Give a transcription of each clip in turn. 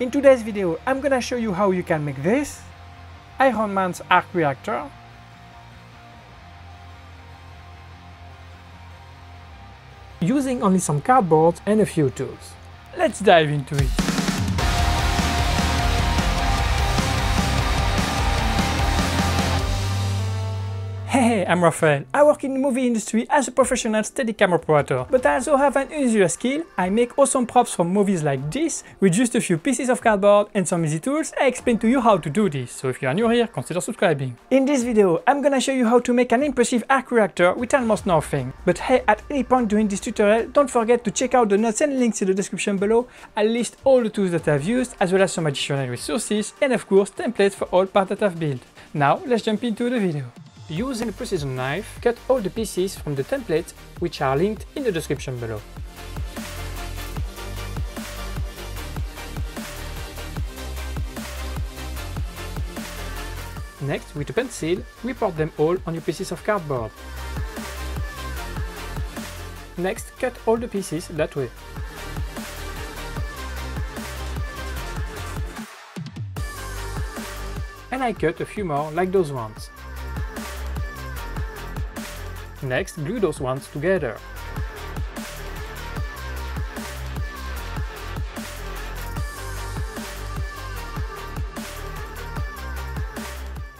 In today's video, I'm gonna show you how you can make this, Iron Man's arc reactor, using only some cardboard and a few tools. Let's dive into it. I'm Raphael. I work in the movie industry as a professional Steadicam operator, but I also have an easier skill. I make awesome props for movies like this, with just a few pieces of cardboard and some easy tools. I explain to you how to do this, so if you are new here, consider subscribing. In this video, I'm gonna show you how to make an impressive arc reactor with almost nothing. But hey, at any point during this tutorial, don't forget to check out the notes and links in the description below. I list all the tools that I've used, as well as some additional resources, and of course templates for all parts that I've built. Now, let's jump into the video. Using a precision knife, cut all the pieces from the template, which are linked in the description below. Next, with a pencil, report them all on your pieces of cardboard. Next, cut all the pieces that way. And I cut a few more like those ones. Next, glue those ones together.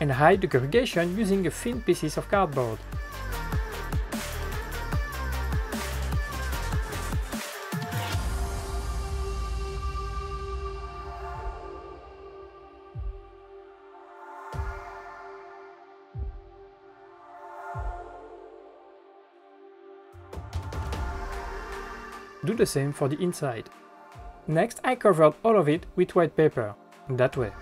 And hide the corrugation using a thin pieces of cardboard. Do the same for the inside. Next I covered all of it with white paper, that way.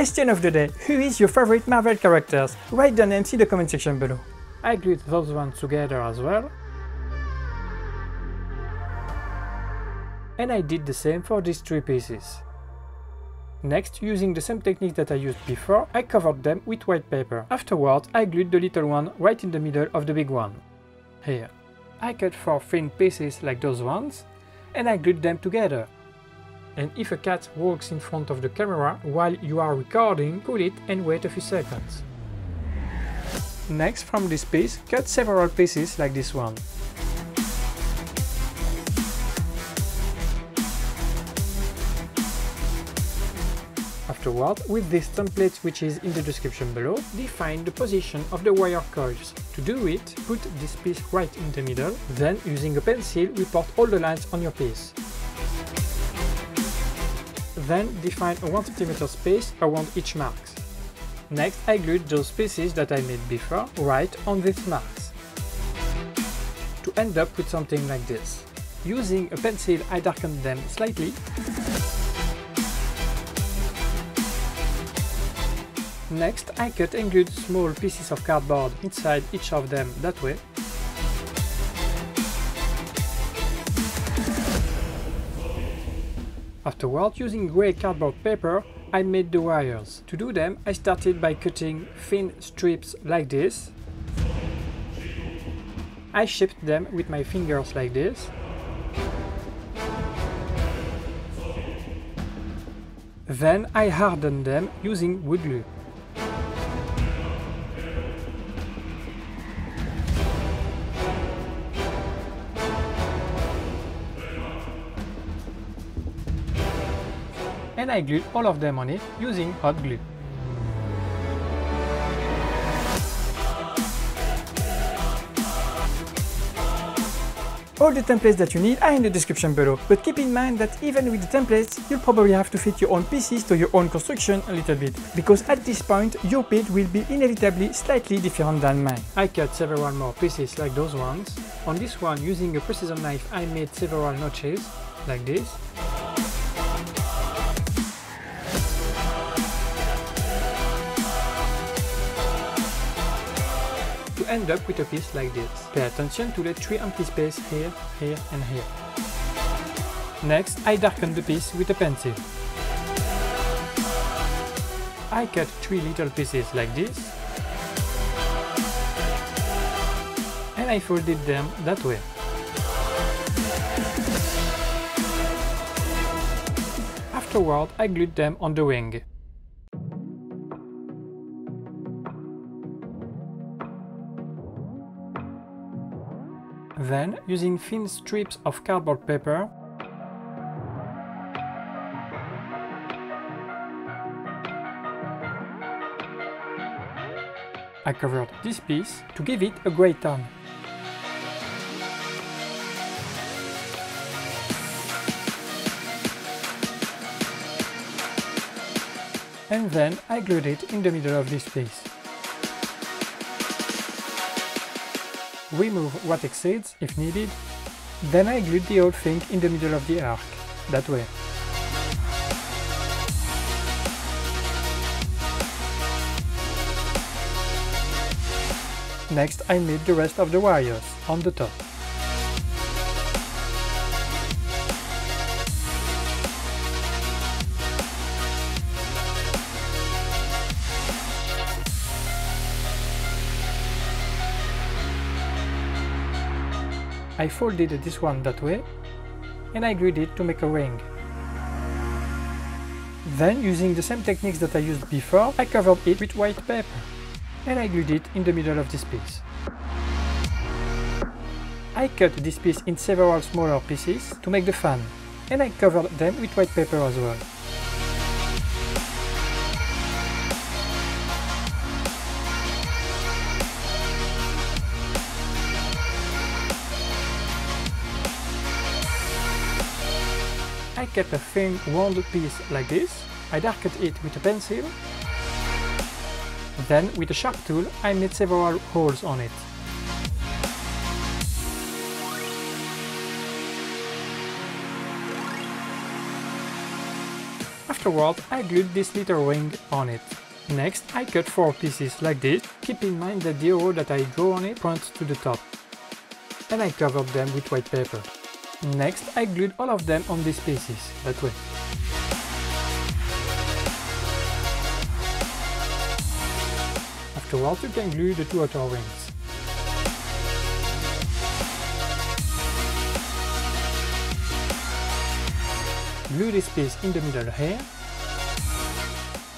Question of the day. Who is your favorite Marvel characters? Write the names in the comment section below. I glued those ones together as well. And I did the same for these three pieces. Next, using the same technique that I used before, I covered them with white paper. Afterwards, I glued the little one right in the middle of the big one. Here. I cut four thin pieces like those ones, and I glued them together and if a cat walks in front of the camera while you are recording, pull it and wait a few seconds. Next, from this piece, cut several pieces like this one. Afterward, with this template which is in the description below, define the position of the wire coils. To do it, put this piece right in the middle, then using a pencil report all the lines on your piece. Then define a 1 cm space around each mark. Next I glued those pieces that I made before right on these marks. To end up with something like this. Using a pencil I darkened them slightly. Next I cut and glued small pieces of cardboard inside each of them that way Afterward, using grey cardboard paper, I made the wires. To do them, I started by cutting thin strips like this. I shaped them with my fingers like this. Then I hardened them using wood glue. And I glued all of them on it using hot glue. All the templates that you need are in the description below, but keep in mind that even with the templates, you'll probably have to fit your own pieces to your own construction a little bit, because at this point your pit will be inevitably slightly different than mine. I cut several more pieces like those ones. On this one, using a precision knife, I made several notches, like this. End up with a piece like this. Pay attention to the three empty space here, here and here. Next, I darken the piece with a pencil. I cut three little pieces like this and I folded them that way. Afterward, I glued them on the wing. Then, using thin strips of cardboard paper, I covered this piece to give it a grey tone. And then I glued it in the middle of this piece. Remove what exceeds if needed, then I glued the whole thing in the middle of the arc, that way. Next I made the rest of the wires on the top. I folded this one that way and I glued it to make a ring. Then, using the same techniques that I used before, I covered it with white paper and I glued it in the middle of this piece. I cut this piece in several smaller pieces to make the fan and I covered them with white paper as well. Kept a thin round piece like this, I darkened it with a pencil, then with a sharp tool I made several holes on it. Afterward I glued this little ring on it. Next I cut 4 pieces like this, keep in mind that the arrow that I draw on it points to the top. And I covered them with white paper. Next, I glued all of them on these pieces, that way. Afterwards, you can glue the two outer rings. Glue this piece in the middle here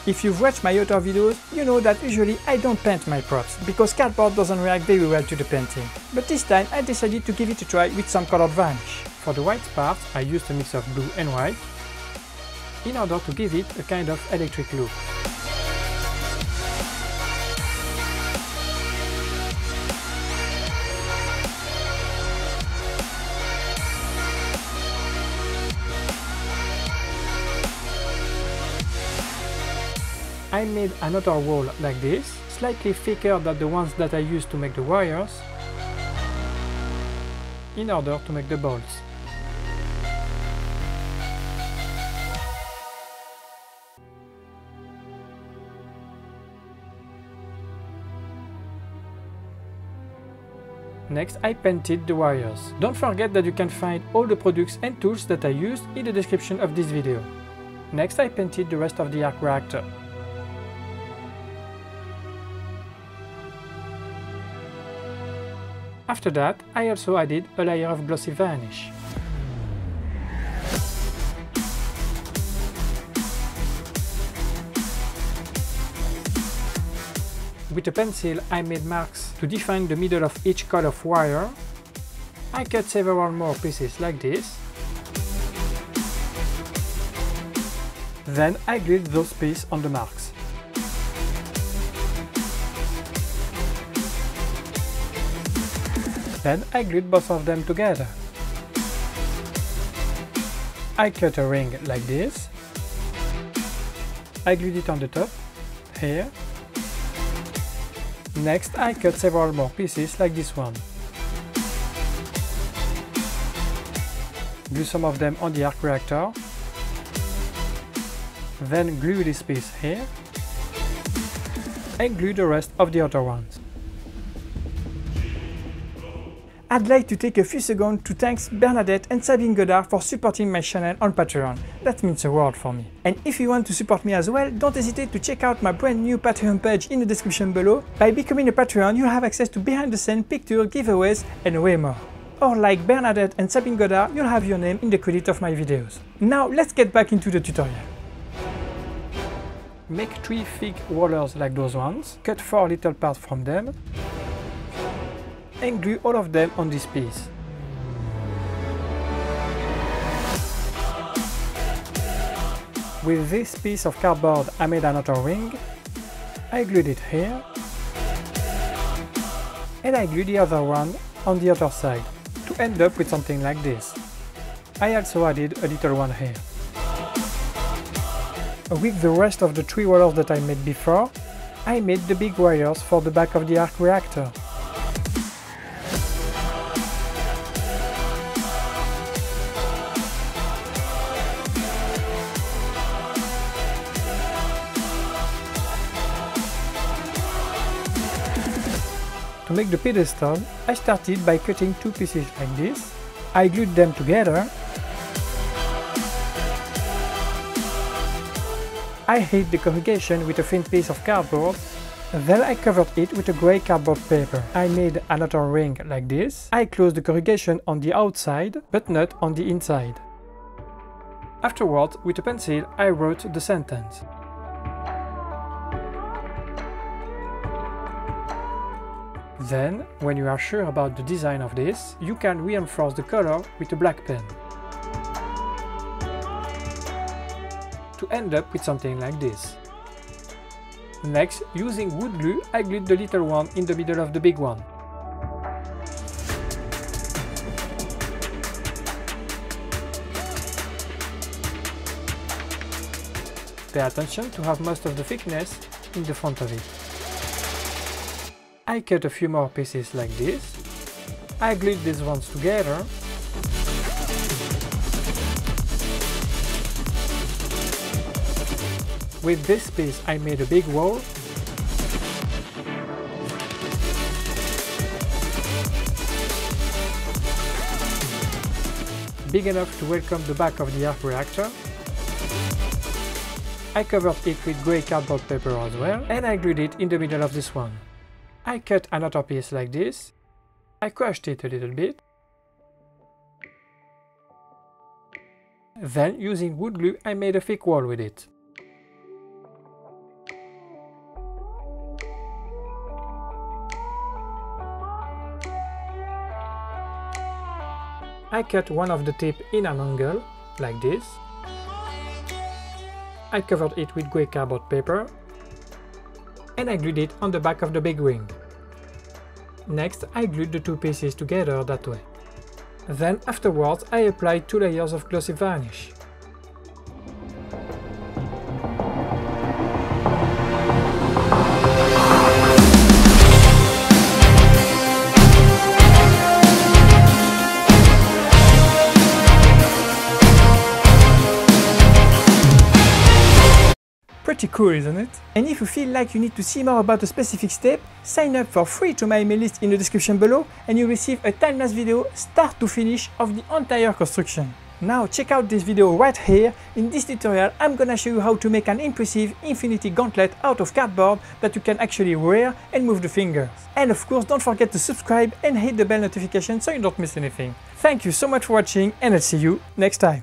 if you've watched my other videos, you know that usually I don't paint my props, because cardboard doesn't react very well to the painting. But this time I decided to give it a try with some colored varnish. For the white part, I used a mix of blue and white, in order to give it a kind of electric look. I made another wall like this, slightly thicker than the ones that I used to make the wires, in order to make the bolts. Next, I painted the wires. Don't forget that you can find all the products and tools that I used in the description of this video. Next, I painted the rest of the arc reactor. After that, I also added a layer of glossy varnish. With a pencil, I made marks to define the middle of each cut of wire. I cut several more pieces like this. Then I glued those pieces on the marks. Then I glued both of them together. I cut a ring like this. I glued it on the top, here. Next I cut several more pieces like this one. Glue some of them on the arc reactor. Then glue this piece here. And glue the rest of the other ones. I'd like to take a few seconds to thank Bernadette and Sabine Godard for supporting my channel on Patreon. That means the world for me. And if you want to support me as well, don't hesitate to check out my brand new Patreon page in the description below. By becoming a Patreon, you'll have access to behind the scenes pictures, giveaways and way more. Or like Bernadette and Sabine Godard, you'll have your name in the credit of my videos. Now let's get back into the tutorial. Make three thick rollers like those ones, cut four little parts from them, and glue all of them on this piece. With this piece of cardboard I made another ring, I glued it here, and I glued the other one on the other side, to end up with something like this. I also added a little one here. With the rest of the three wires that I made before, I made the big wires for the back of the arc reactor. To make the pedestal, I started by cutting two pieces like this. I glued them together. I hid the corrugation with a thin piece of cardboard. Then I covered it with a grey cardboard paper. I made another ring like this. I closed the corrugation on the outside, but not on the inside. Afterwards, with a pencil, I wrote the sentence. Then, when you are sure about the design of this, you can reinforce the color with a black pen. To end up with something like this. Next, using wood glue, I glued the little one in the middle of the big one. Pay attention to have most of the thickness in the front of it. I cut a few more pieces like this. I glued these ones together. With this piece I made a big wall. Big enough to welcome the back of the arc reactor. I covered it with grey cardboard paper as well, and I glued it in the middle of this one. I cut another piece like this. I crushed it a little bit. Then, using wood glue, I made a thick wall with it. I cut one of the tip in an angle, like this. I covered it with grey cardboard paper and I glued it on the back of the big ring. Next, I glued the two pieces together that way. Then afterwards I applied two layers of glossy varnish. Pretty cool, isn't it? And if you feel like you need to see more about a specific step, sign up for free to my email list in the description below and you receive a time-lapse video start to finish of the entire construction. Now check out this video right here. In this tutorial I'm gonna show you how to make an impressive infinity gauntlet out of cardboard that you can actually wear and move the fingers. And of course don't forget to subscribe and hit the bell notification so you don't miss anything. Thank you so much for watching and I'll see you next time.